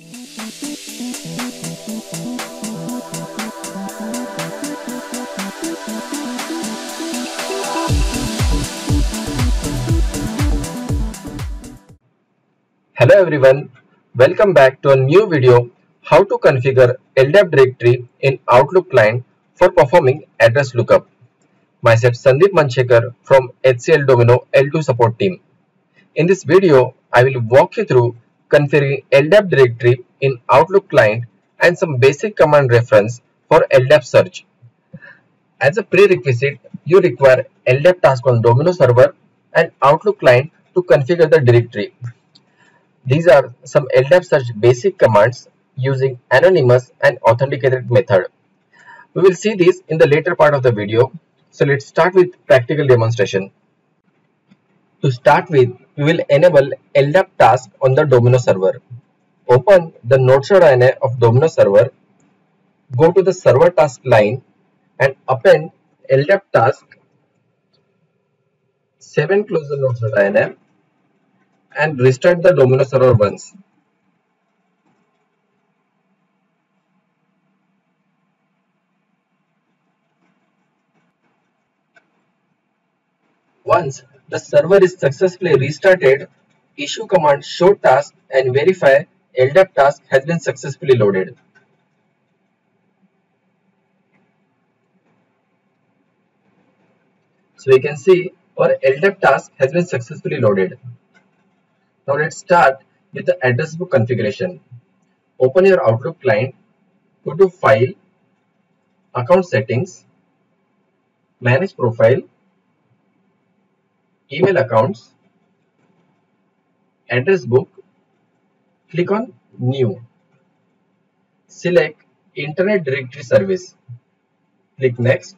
Hello everyone, welcome back to a new video how to configure LDAP directory in Outlook client for performing address lookup. Myself Sandeep Manchekar from HCL Domino L2 support team. In this video, I will walk you through configuring LDAP directory in Outlook client and some basic command reference for LDAP search. As a prerequisite, you require LDAP task on Domino server and Outlook client to configure the directory. These are some LDAP search basic commands using anonymous and authenticated method. We will see these in the later part of the video. So let's start with practical demonstration. To start with, we will enable LDAP task on the Domino server. Open the notes.ini of Domino server, go to the server task line and append LDAP task 7 close the notes.ini and restart the Domino server once. Once the server is successfully restarted, issue command show task and verify LDAP task has been successfully loaded. So we can see our LDAP task has been successfully loaded. Now let's start with the address book configuration. Open your Outlook client, go to File, Account Settings, Manage Profile, Email Accounts, Address Book, click on New. Select Internet Directory Service. Click Next.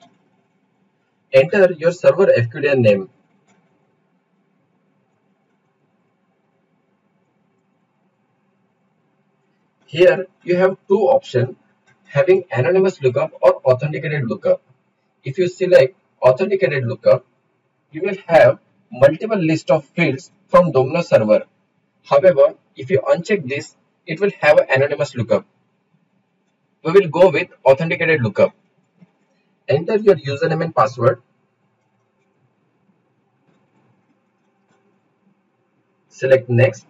Enter your server FQDN name. Here you have two options having anonymous lookup or authenticated lookup. If you select authenticated lookup, you will have multiple list of fields from Domino server. However, if you uncheck this, it will have an anonymous lookup. We will go with authenticated lookup. Enter your username and password. Select next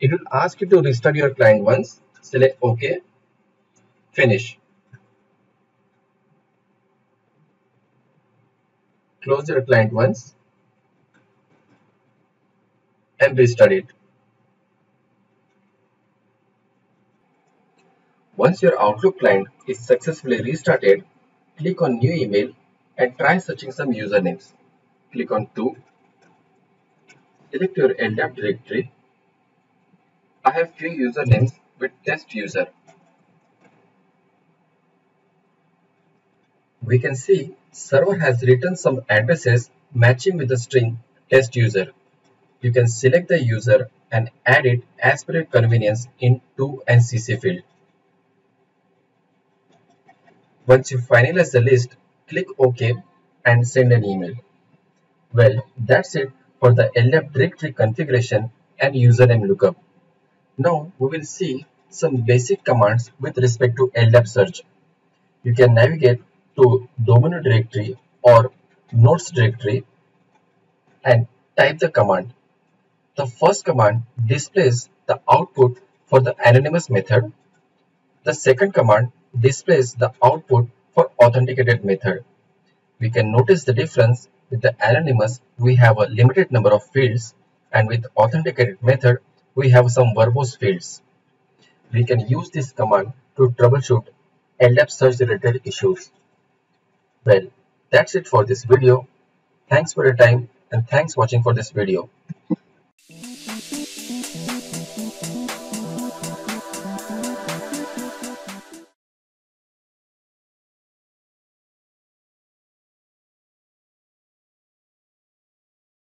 it will ask you to restart your client once. Select OK. Finish. Close your client once and restart it. Once your Outlook client is successfully restarted, click on New Email and try searching some usernames. Click on 2. Select your LDAP directory I have few usernames with test user. We can see server has written some addresses matching with the string test user. You can select the user and add it as per your convenience in to and field. Once you finalize the list, click OK and send an email. Well, that's it for the LDAP directory configuration and username lookup. Now we will see some basic commands with respect to LDAP search. You can navigate to Domino directory or Notes directory and type the command. The first command displays the output for the anonymous method. The second command displays the output for authenticated method. We can notice the difference with the anonymous we have a limited number of fields and with authenticated method we have some verbose fields. We can use this command to troubleshoot LDAP search related issues. Well, that's it for this video. Thanks for your time and thanks watching for this video.